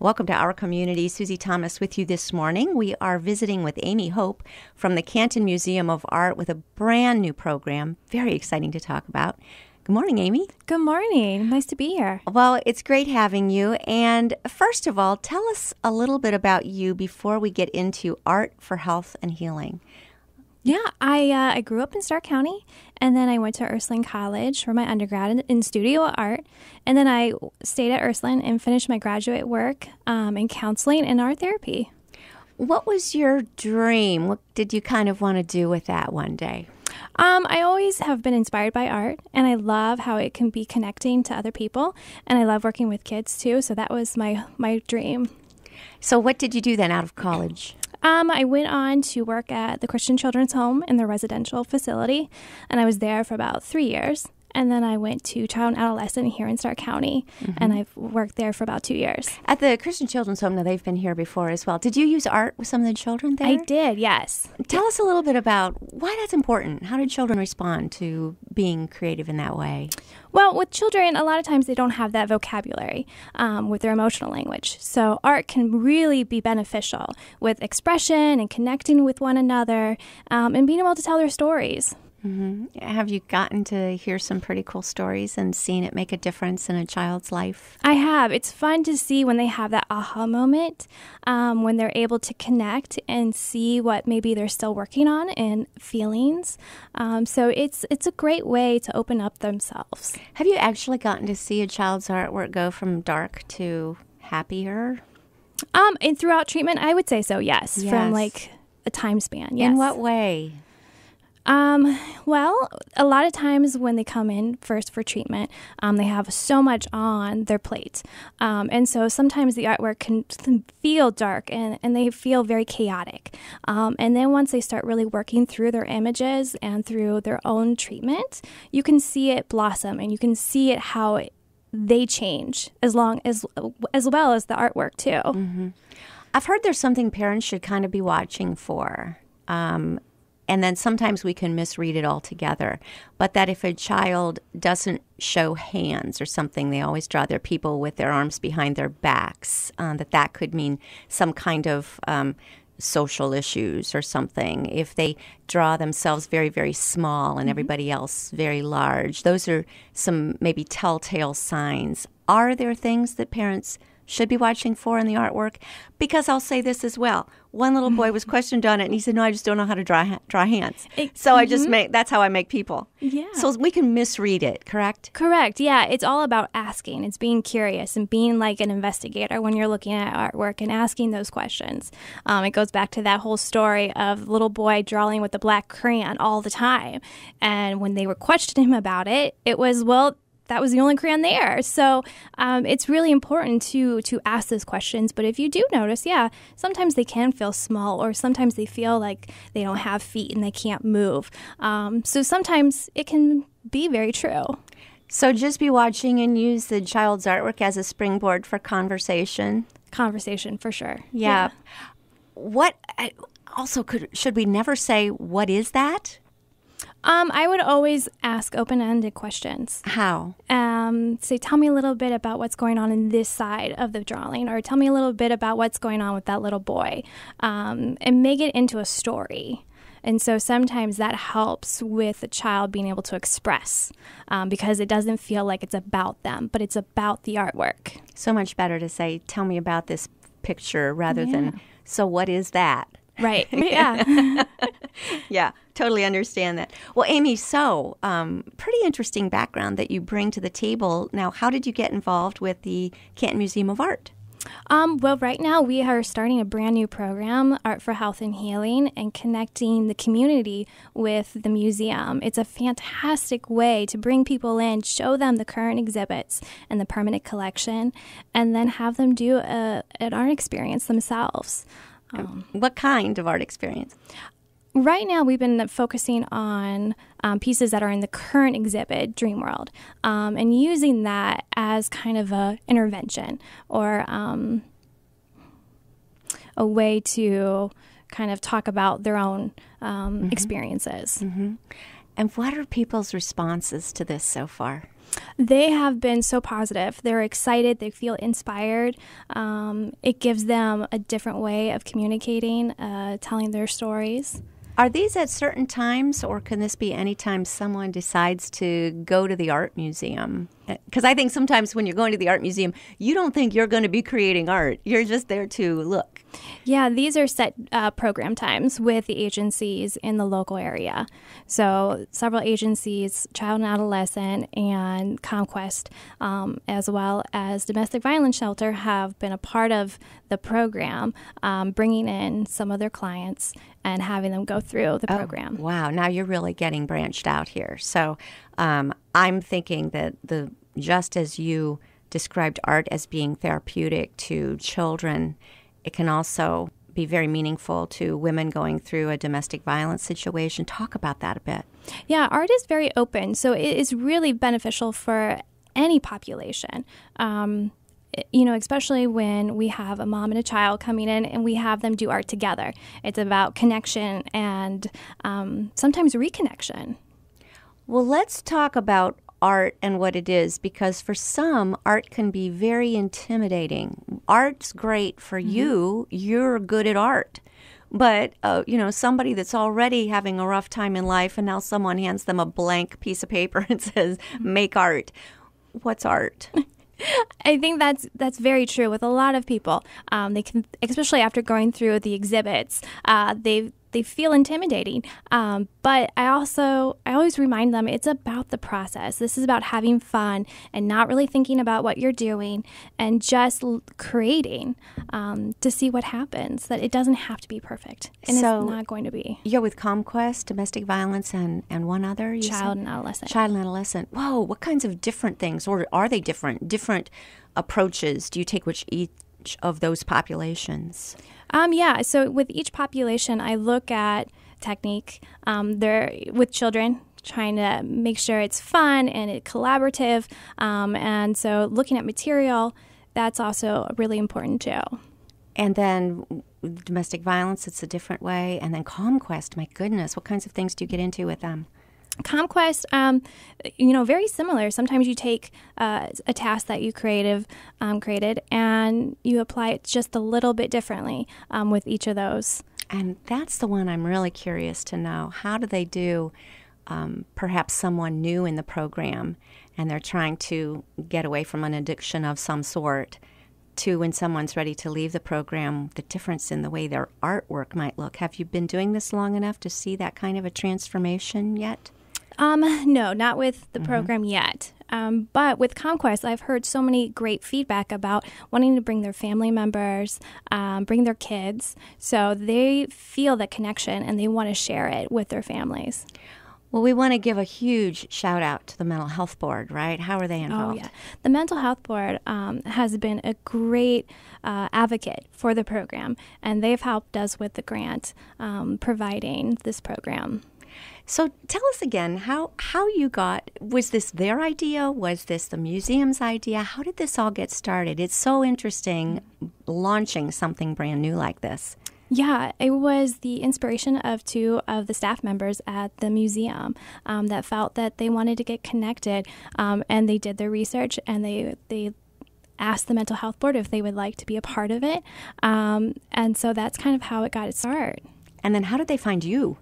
Welcome to our community. Susie Thomas with you this morning. We are visiting with Amy Hope from the Canton Museum of Art with a brand new program. Very exciting to talk about. Good morning, Amy. Good morning. Nice to be here. Well, it's great having you. And first of all, tell us a little bit about you before we get into art for health and healing. Yeah, I uh, I grew up in Stark County, and then I went to Ursuline College for my undergrad in, in studio art, and then I stayed at Ursuline and finished my graduate work um, in counseling and art therapy. What was your dream? What did you kind of want to do with that one day? Um, I always have been inspired by art, and I love how it can be connecting to other people, and I love working with kids too. So that was my my dream. So, what did you do then out of college? Um, I went on to work at the Christian Children's Home in the residential facility, and I was there for about three years. And then I went to Child and Adolescent here in Stark County, mm-hmm. and I've worked there for about two years. At the Christian Children's Home, now they've been here before as well. Did you use art with some of the children there? I did, yes. Tell us a little bit about why that's important. How did children respond to being creative in that way? Well, with children, a lot of times they don't have that vocabulary um, with their emotional language. So, art can really be beneficial with expression and connecting with one another um, and being able to tell their stories. Mm-hmm. Have you gotten to hear some pretty cool stories and seen it make a difference in a child's life? I have. It's fun to see when they have that aha moment, um, when they're able to connect and see what maybe they're still working on and feelings. Um, so it's it's a great way to open up themselves. Have you actually gotten to see a child's artwork go from dark to happier? Um, and throughout treatment, I would say so. Yes, yes. from like a time span. Yes. In what way? Um, well, a lot of times when they come in first for treatment, um, they have so much on their plate. Um, and so sometimes the artwork can feel dark and, and they feel very chaotic. Um, and then once they start really working through their images and through their own treatment, you can see it blossom and you can see it how it, they change as long as as well as the artwork too. Mm-hmm. I've heard there's something parents should kind of be watching for. Um, and then sometimes we can misread it altogether. But that if a child doesn't show hands or something, they always draw their people with their arms behind their backs. Uh, that that could mean some kind of um, social issues or something. If they draw themselves very very small and mm-hmm. everybody else very large, those are some maybe telltale signs. Are there things that parents should be watching for in the artwork because I'll say this as well. One little boy was questioned on it and he said, "No, I just don't know how to draw draw hands." It, so mm-hmm. I just mm-hmm. make that's how I make people. Yeah. So we can misread it, correct? Correct. Yeah, it's all about asking. It's being curious and being like an investigator when you're looking at artwork and asking those questions. Um, it goes back to that whole story of little boy drawing with the black crayon all the time, and when they were questioning him about it, it was well that was the only crayon there. So um, it's really important to to ask those questions. But if you do notice, yeah, sometimes they can feel small, or sometimes they feel like they don't have feet and they can't move. Um, so sometimes it can be very true. So just be watching and use the child's artwork as a springboard for conversation. Conversation for sure. Yeah. yeah. What also could should we never say what is that? Um, I would always ask open ended questions. How? Um, say, tell me a little bit about what's going on in this side of the drawing, or tell me a little bit about what's going on with that little boy, um, and make it into a story. And so sometimes that helps with a child being able to express um, because it doesn't feel like it's about them, but it's about the artwork. So much better to say, tell me about this picture rather yeah. than, so what is that? Right. Yeah. yeah, totally understand that. Well, Amy, so um, pretty interesting background that you bring to the table. Now, how did you get involved with the Canton Museum of Art? Um, well, right now we are starting a brand new program, Art for Health and Healing, and connecting the community with the museum. It's a fantastic way to bring people in, show them the current exhibits and the permanent collection, and then have them do a, an art experience themselves. Um, what kind of art experience? Right now, we've been focusing on um, pieces that are in the current exhibit, Dream World, um, and using that as kind of a intervention or um, a way to kind of talk about their own um, mm-hmm. experiences. Mm-hmm. And what are people's responses to this so far? They have been so positive. They're excited. They feel inspired. Um, it gives them a different way of communicating, uh, telling their stories. Are these at certain times, or can this be anytime someone decides to go to the art museum? Because I think sometimes when you're going to the art museum, you don't think you're going to be creating art. You're just there to look. Yeah, these are set uh, program times with the agencies in the local area. So, several agencies, Child and Adolescent and CommQuest, um, as well as Domestic Violence Shelter, have been a part of the program, um, bringing in some of their clients and having them go through the oh, program. Wow, now you're really getting branched out here. So, um, I'm thinking that the just as you described art as being therapeutic to children it can also be very meaningful to women going through a domestic violence situation. Talk about that a bit. Yeah, art is very open, so it is really beneficial for any population. Um, you know, especially when we have a mom and a child coming in and we have them do art together. It's about connection and um, sometimes reconnection. Well, let's talk about art and what it is because for some, art can be very intimidating. Art's great for mm-hmm. you, you're good at art. But, uh, you know, somebody that's already having a rough time in life and now someone hands them a blank piece of paper and says, make art. What's art? I think that's that's very true with a lot of people. Um, they can, especially after going through the exhibits, uh, they they feel intimidating. Um, but I also, I always remind them it's about the process. This is about having fun and not really thinking about what you're doing and just l- creating um, to see what happens. That it doesn't have to be perfect, and so it's not going to be. You're with CommQuest, domestic violence, and and one other. Child said? and adolescent. Child and adolescent. Whoa, what kinds of different things, or are they different? Different approaches do you take which each of those populations? Um, yeah. So with each population, I look at technique. Um, they're with children trying to make sure it's fun and it collaborative. Um, and so looking at material, that's also really important too. And then domestic violence, it's a different way. And then CommQuest, my goodness, what kinds of things do you get into with them? CommQuest, um, you know, very similar. Sometimes you take uh, a task that you creative um, created and you apply it just a little bit differently um, with each of those. And that's the one I'm really curious to know. How do they do? Um, perhaps someone new in the program, and they're trying to get away from an addiction of some sort. To when someone's ready to leave the program, the difference in the way their artwork might look. Have you been doing this long enough to see that kind of a transformation yet? Um, no, not with the mm-hmm. program yet. Um, but with CommQuest, I've heard so many great feedback about wanting to bring their family members, um, bring their kids, so they feel the connection and they want to share it with their families. Well, we want to give a huge shout out to the Mental Health Board, right? How are they oh, involved? Oh, yeah. The Mental Health Board um, has been a great uh, advocate for the program, and they've helped us with the grant um, providing this program. So tell us again how how you got was this their idea? Was this the museum's idea? How did this all get started? It's so interesting launching something brand new like this. Yeah, it was the inspiration of two of the staff members at the museum um, that felt that they wanted to get connected, um, and they did their research and they they asked the mental health board if they would like to be a part of it, um, and so that's kind of how it got its start. And then, how did they find you?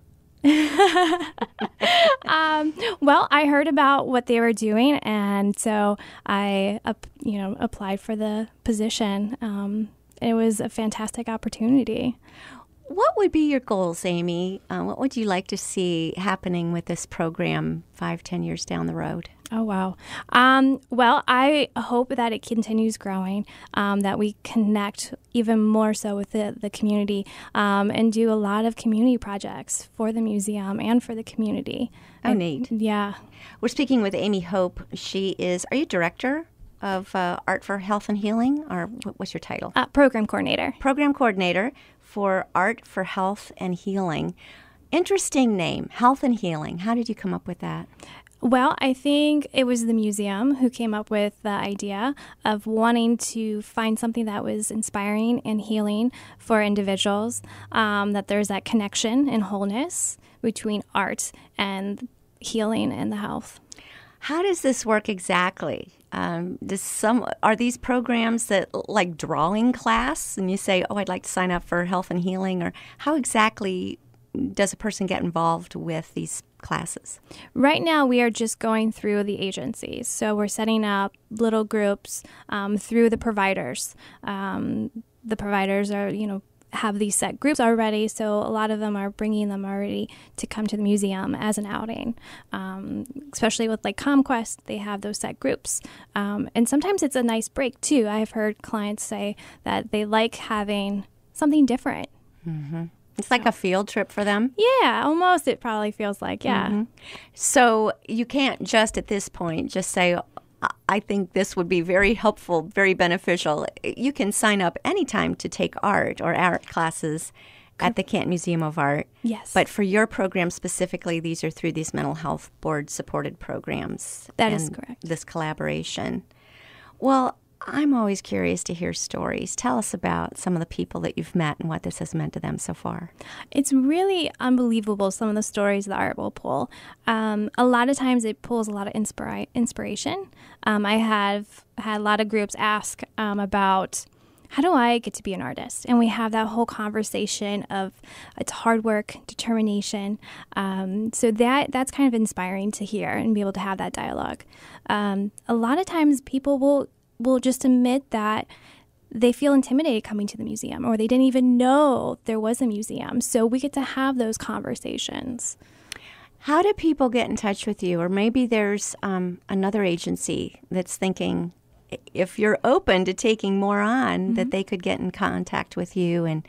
um, well, I heard about what they were doing, and so I, you know, applied for the position. Um, it was a fantastic opportunity. What would be your goals, Amy? Uh, what would you like to see happening with this program five, ten years down the road? Oh, wow. Um, well, I hope that it continues growing, um, that we connect even more so with the, the community um, and do a lot of community projects for the museum and for the community. Oh, I, neat. Yeah. We're speaking with Amy Hope. She is, are you director? Of uh, Art for Health and Healing, or what's your title? Uh, program coordinator. Program coordinator for Art for Health and Healing. Interesting name, Health and Healing. How did you come up with that? Well, I think it was the museum who came up with the idea of wanting to find something that was inspiring and healing for individuals, um, that there's that connection and wholeness between art and healing and the health. How does this work exactly? Um, does some are these programs that like drawing class, and you say, "Oh, I'd like to sign up for health and healing," or how exactly does a person get involved with these classes? Right now, we are just going through the agencies. So we're setting up little groups um, through the providers. Um, the providers are, you know, have these set groups already, so a lot of them are bringing them already to come to the museum as an outing. Um, especially with like CommQuest, they have those set groups, um, and sometimes it's a nice break too. I've heard clients say that they like having something different. Mm-hmm. It's like a field trip for them. Yeah, almost. It probably feels like yeah. Mm-hmm. So you can't just at this point just say, I think this would be very helpful, very beneficial. You can sign up anytime to take art or art classes at the Canton Museum of Art. Yes. But for your program specifically, these are through these mental health board supported programs. That is correct. This collaboration. Well, I'm always curious to hear stories. Tell us about some of the people that you've met and what this has meant to them so far. It's really unbelievable, some of the stories that art will pull. Um, a lot of times it pulls a lot of inspira- inspiration. Um, I have had a lot of groups ask um, about how do I get to be an artist? And we have that whole conversation of it's hard work, determination. Um, so that that's kind of inspiring to hear and be able to have that dialogue. Um, a lot of times people will will just admit that they feel intimidated coming to the museum or they didn't even know there was a museum. So we get to have those conversations. How do people get in touch with you? Or maybe there's um, another agency that's thinking if you're open to taking more on, mm-hmm. that they could get in contact with you and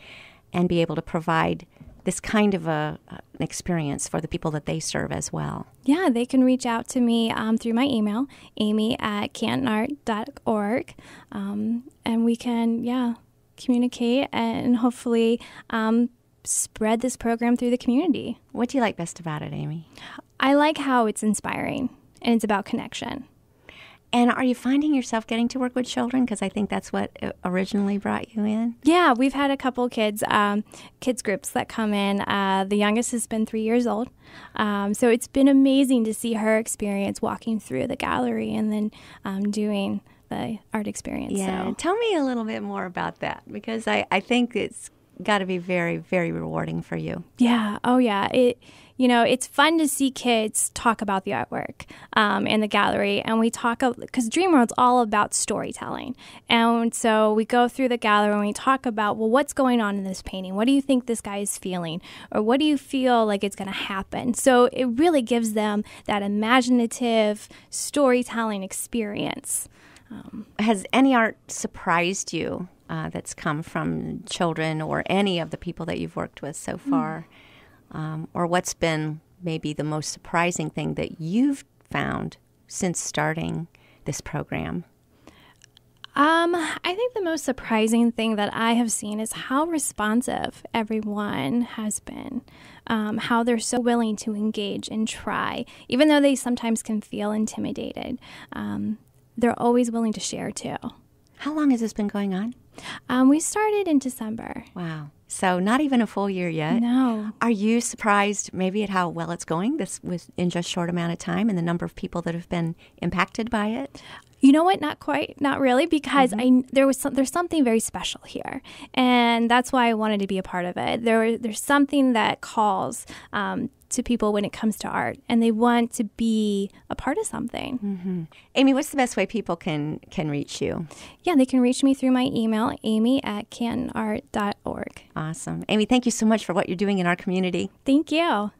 and be able to provide this kind of a, an experience for the people that they serve as well? Yeah, they can reach out to me um, through my email, amy at cantonart.org, um, and we can, yeah, communicate and hopefully um, spread this program through the community. What do you like best about it, Amy? I like how it's inspiring and it's about connection. And are you finding yourself getting to work with children? Because I think that's what uh, originally brought you in. Yeah, we've had a couple kids, um, kids groups that come in. Uh, the youngest has been three years old, um, so it's been amazing to see her experience walking through the gallery and then um, doing the art experience. Yeah, so. tell me a little bit more about that because I, I think it's got to be very very rewarding for you. Yeah. Oh yeah. It you know, it's fun to see kids talk about the artwork um, in the gallery. And we talk, because Dream World's all about storytelling. And so we go through the gallery and we talk about, well, what's going on in this painting? What do you think this guy is feeling? Or what do you feel like it's going to happen? So it really gives them that imaginative storytelling experience. Um, Has any art surprised you uh, that's come from children or any of the people that you've worked with so far? Mm um, or what's been maybe the most surprising thing that you've found since starting this program? Um, I think the most surprising thing that I have seen is how responsive everyone has been. Um, how they're so willing to engage and try, even though they sometimes can feel intimidated. Um, they're always willing to share too. How long has this been going on? Um, we started in December. Wow. So not even a full year yet. No. Are you surprised maybe at how well it's going this was in just short amount of time and the number of people that have been impacted by it? You know what? Not quite, not really, because mm-hmm. I there was some, there's something very special here, and that's why I wanted to be a part of it. There, there's something that calls um, to people when it comes to art, and they want to be a part of something. Mm-hmm. Amy, what's the best way people can can reach you? Yeah, they can reach me through my email, amy at cantonart.org. Awesome, Amy. Thank you so much for what you're doing in our community. Thank you.